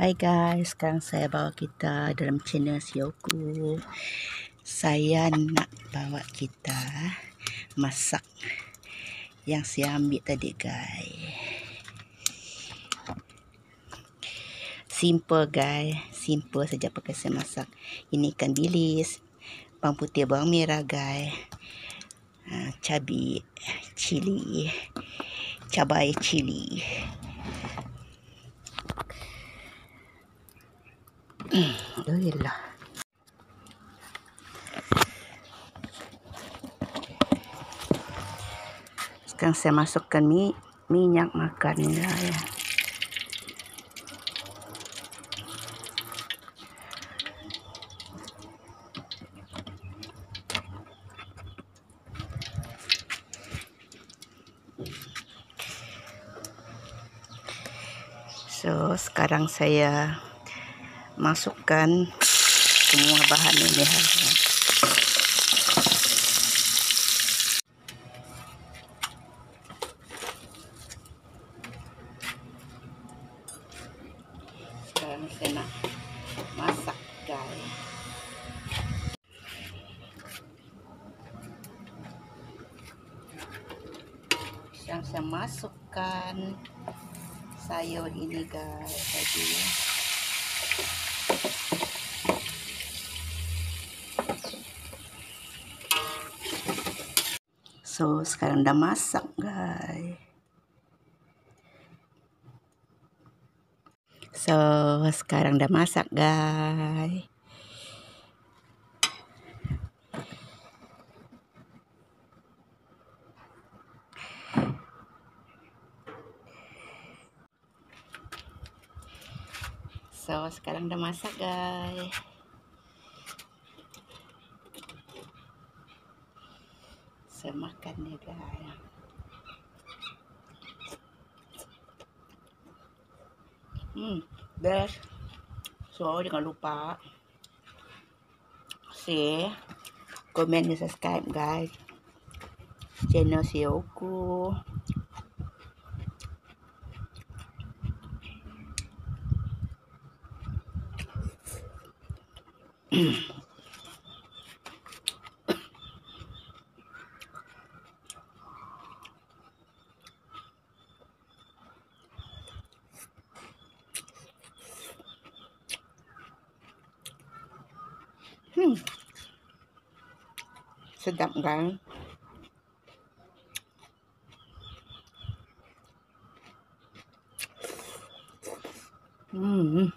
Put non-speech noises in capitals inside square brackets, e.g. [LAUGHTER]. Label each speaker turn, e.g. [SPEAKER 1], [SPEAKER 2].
[SPEAKER 1] Hai guys, sekarang saya bawa kita dalam channel Sioku. Saya nak bawa kita masak yang saya ambil tadi guys. Simple guys, simple saja pakai saya masak. Ini ikan bilis, bawang putih, bawang merah guys. Ha, cabai, cili, cabai cili. Alhamdulillah. Sekarang saya masukkan mi minyak makannya ya. So, sekarang saya masukkan semua bahan ini harus sekarang saya nak masak guys. Yang saya masukkan sayur ini guys tadi So, sekarang udah masak, guys. So, sekarang udah masak, guys. So, sekarang udah masak, guys. Saya makan guys. Hmm, best. So, jangan lupa share, komen, dan subscribe, guys. Channel Sioku. [CLEARS THROAT] Hmm. Sedap kan? Hmm.